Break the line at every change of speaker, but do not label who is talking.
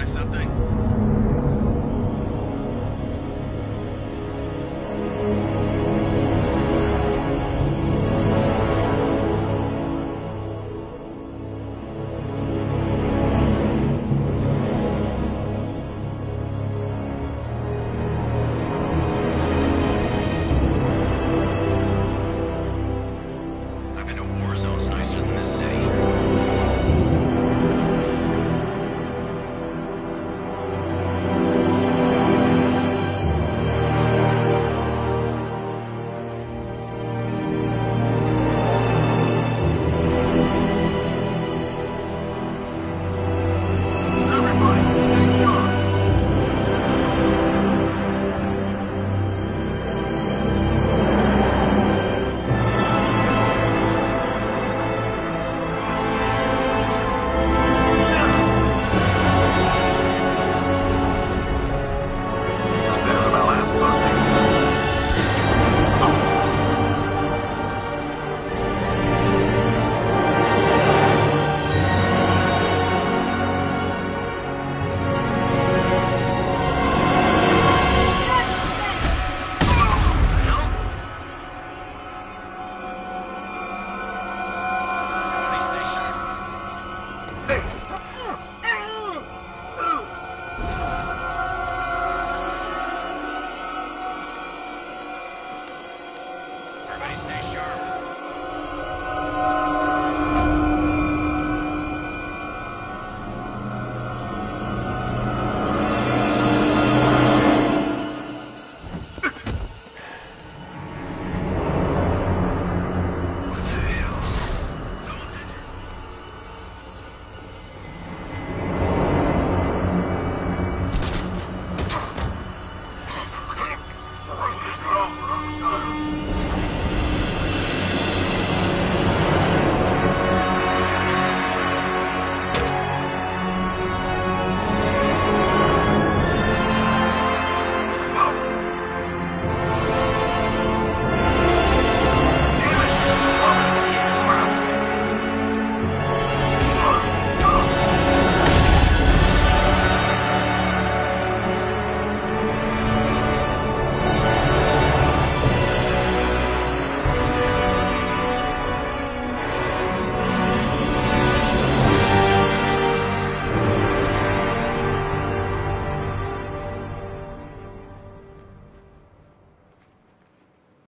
Try something? United States.